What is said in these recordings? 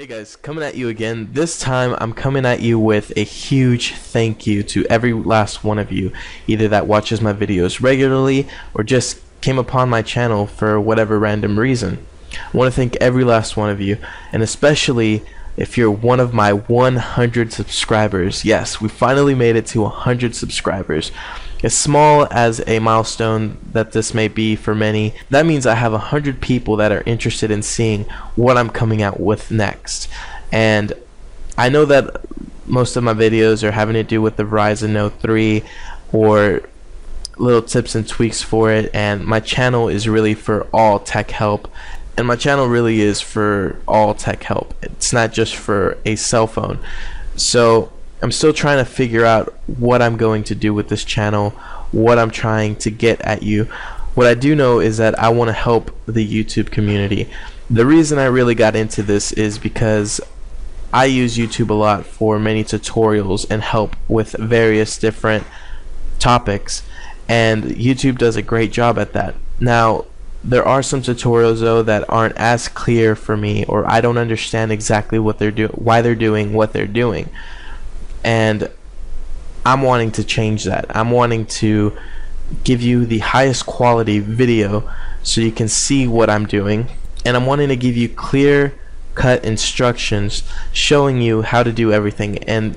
Hey guys, coming at you again. This time I'm coming at you with a huge thank you to every last one of you, either that watches my videos regularly or just came upon my channel for whatever random reason. I want to thank every last one of you, and especially if you're one of my 100 subscribers. Yes, we finally made it to 100 subscribers. As small as a milestone that this may be for many, that means I have 100 people that are interested in seeing what I'm coming out with next. And I know that most of my videos are having to do with the Verizon Note 3 or little tips and tweaks for it and my channel is really for all tech help and my channel really is for all tech help it's not just for a cell phone so I'm still trying to figure out what I'm going to do with this channel, what I'm trying to get at you. What I do know is that I want to help the YouTube community. The reason I really got into this is because I use YouTube a lot for many tutorials and help with various different topics and YouTube does a great job at that. Now there are some tutorials though that aren't as clear for me or I don't understand exactly what they're doing why they're doing what they're doing. And I'm wanting to change that. I'm wanting to give you the highest quality video so you can see what I'm doing. And I'm wanting to give you clear cut instructions showing you how to do everything. And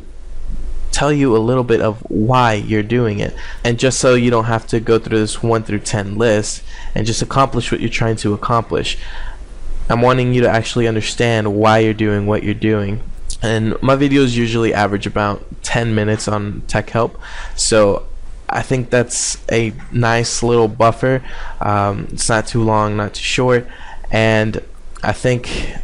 tell you a little bit of why you're doing it. And just so you don't have to go through this 1 through 10 list and just accomplish what you're trying to accomplish I'm wanting you to actually understand why you're doing what you're doing. And my videos usually average about 10 minutes on tech help. So I think that's a nice little buffer. Um, it's not too long not too short. And I think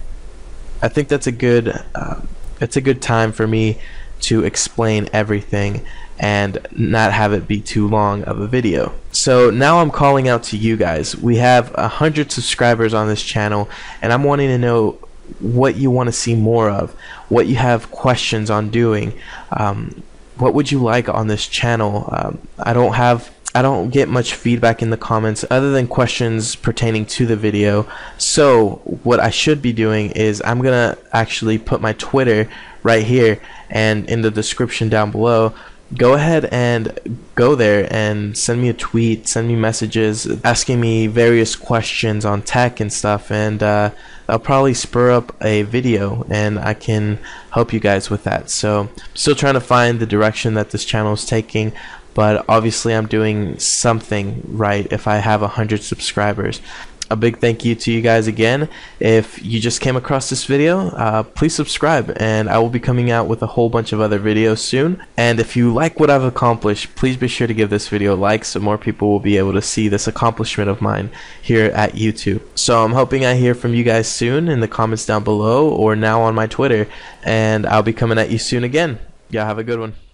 I think that's a good uh, it's a good time for me to explain everything and not have it be too long of a video. So now I'm calling out to you guys. We have a hundred subscribers on this channel and I'm wanting to know what you want to see more of, what you have questions on doing, um, what would you like on this channel. Um, I don't have I don't get much feedback in the comments other than questions pertaining to the video. So what I should be doing is I'm gonna actually put my Twitter right here and in the description down below go ahead and go there and send me a tweet, send me messages asking me various questions on tech and stuff, and uh, I'll probably spur up a video and I can help you guys with that. So, I'm still trying to find the direction that this channel is taking, but obviously, I'm doing something right if I have a hundred subscribers a big thank you to you guys again. If you just came across this video, uh, please subscribe and I will be coming out with a whole bunch of other videos soon. And if you like what I've accomplished, please be sure to give this video a like so more people will be able to see this accomplishment of mine here at YouTube. So I'm hoping I hear from you guys soon in the comments down below or now on my Twitter and I'll be coming at you soon again. Y'all have a good one.